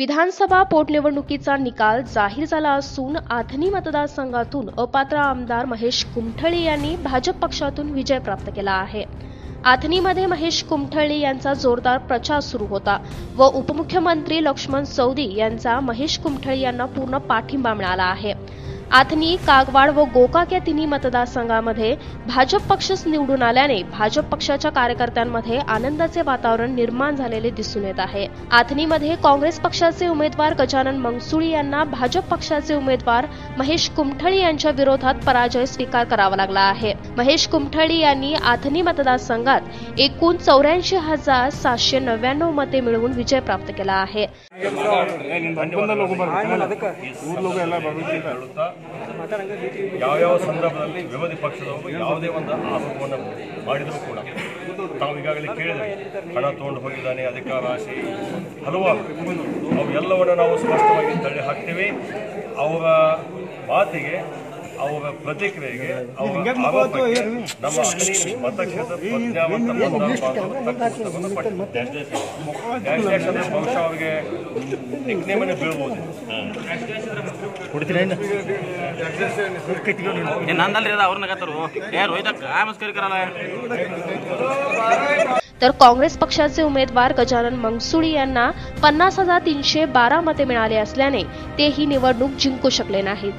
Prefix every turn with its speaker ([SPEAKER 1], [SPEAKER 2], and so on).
[SPEAKER 1] विधानसभा पोटनिवडणुकीचा निकाल जाहीर झाला असून आथनी मतदारसंघातून अपात्र आमदार महेश कुमठळे यांनी भाजप पक्षातून विजय प्राप्त केला आहे. आथनीमध्ये महेश कुमठळे यांचा जोरदार प्रचार सुरू होता व उपमुख्यमंत्री लक्ष्मण सौदी यांचा महेश कुमठळे यांना पूर्ण पाठिंबा मिळाला आहे. आथनी कागवाड व गोकाक या तिन्ही मतदारसंघामध्ये भाजप पक्षच निवडून आल्याने भाजप पक्षाच्या कार्यकर्त्यांमध्ये आनंदाचे वातावरण निर्माण झालेले दिसून येत आहे. आथनीमध्ये काँग्रेस पक्षाचे उमेदवार गजानन मंगसुळी यांना भाजप पक्षाचे उमेदवार महेश कुमठळी यांच्या विरोधात पराजय स्वीकार करावा लागला आहे. महेश कुमठळी यांनी आथनी मतदारसंघात एकूण चौऱ्याऐंशी हजार सातशे नव्याण्णव मते मिळवून विजय प्राप्त केला आहे.
[SPEAKER 2] ಹೇಳುತ್ತಾ ಯಾವ್ಯಾವ ಸಂದರ್ಭದಲ್ಲಿ ವಿರೋಧಿ ಪಕ್ಷದವರು ಯಾವುದೇ ಒಂದು ಆರೋಪವನ್ನು ಮಾಡಿದರೂ ಕೂಡ ತಾವು ಈಗಾಗಲೇ ಕೇಳಿದರೆ, ಹಣ ತಗೊಂಡು ಹೋಗಿದ್ದಾನೆ, ಅಧಿಕಾರ, ಆಸೆ, ಹಲವಾರು ಅವು ಎಲ್ಲವನ್ನು ನಾವು ಸ್ಪಷ್ಟವಾಗಿ ತಳ್ಳಿ ಹಾಕ್ತೀವಿ. ಅವರ ಮಾತಿಗೆ ಅವರ ಪ್ರತಿಕ್ರಿಯೆಗೆ ಅವರ ಆರೋಪಕ್ಕೆ ನಮ್ಮ ಹನಿ ಮತಕ್ಷೇತ್ರ ಪ್ರಜ್ಞಾವಂತ ಮತದಾರ ಬಾಂಧವರು ತಕ್ಕ ಉತ್ತರವನ್ನು ಕೊಟ್ಟಿದ್ದಾರೆ. ಡ್ಯಾಶ್ ಡ್ಯಾಶ್ ಅಂದ್ರೆ ಬಹುಶಃ ಅವರಿಗೆ ನಿಕ್ನೇಮನ್ನು ಬೀಳ್ಬೋದು
[SPEAKER 3] ಏ ನಂದಲ್ರಿ ಅದ ಅವ್ರನ್ನ ಕತ್ತರು ಏ ರೋಹಿತ काय मस्करी करायला
[SPEAKER 1] तर काँग्रेस पक्षाचे उमेदवार गजानन मंगसुळी यांना पन्नास हजार तीनशे बारा मते मिळाले असल्याने ते ही निवडणूक जिंकू शकले नाहीत